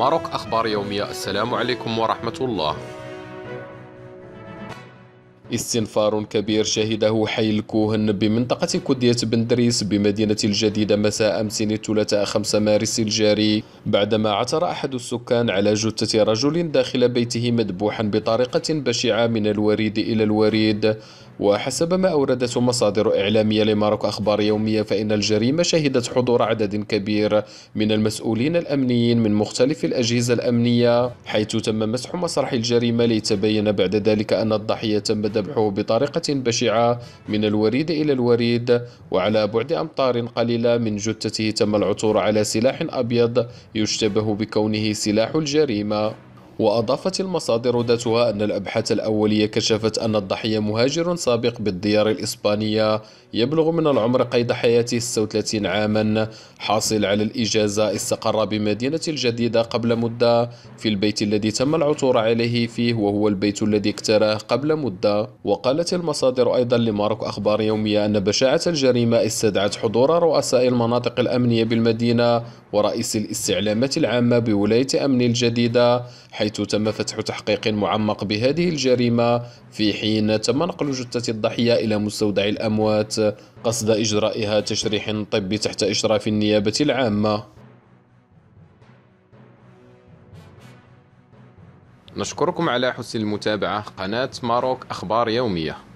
ماروك أخبار يومية. السلام عليكم ورحمة الله. استنفار كبير شهده حي الكوهن بمنطقة كدية بندريس بمدينة الجديدة مساء أمس الثلاثاء 5 مارس الجاري بعدما عثر أحد السكان على جثة رجل داخل بيته مذبوحا بطريقة بشعة من الوريد إلى الوريد. وحسب ما أوردته مصادر إعلامية لماروك أخبار يومية فإن الجريمة شهدت حضور عدد كبير من المسؤولين الأمنيين من مختلف الأجهزة الأمنية حيث تم مسح مسرح الجريمة ليتبين بعد ذلك أن الضحية تم ذبحه بطريقة بشعة من الوريد إلى الوريد وعلى بعد أمتار قليلة من جثته تم العثور على سلاح أبيض يشتبه بكونه سلاح الجريمة. وأضافت المصادر ذاتها أن الأبحاث الأولية كشفت أن الضحية مهاجر سابق بالديار الإسبانية يبلغ من العمر قيد حياته 36 عاما حاصل على الإجازة استقر بمدينة الجديدة قبل مدة في البيت الذي تم العثور عليه فيه وهو البيت الذي اكتراه قبل مدة. وقالت المصادر أيضا لمارك أخبار يومية أن بشاعة الجريمة استدعت حضور رؤساء المناطق الأمنية بالمدينة ورئيس الاستعلامات العامة بولاية أمن الجديدة حيث تم فتح تحقيق معمق بهذه الجريمة في حين تم نقل جثة الضحية إلى مستودع الأموات قصد إجرائها تشريح طبي تحت إشراف النيابة العامة. نشكركم على حسن المتابعة. قناة ماروك أخبار يومية.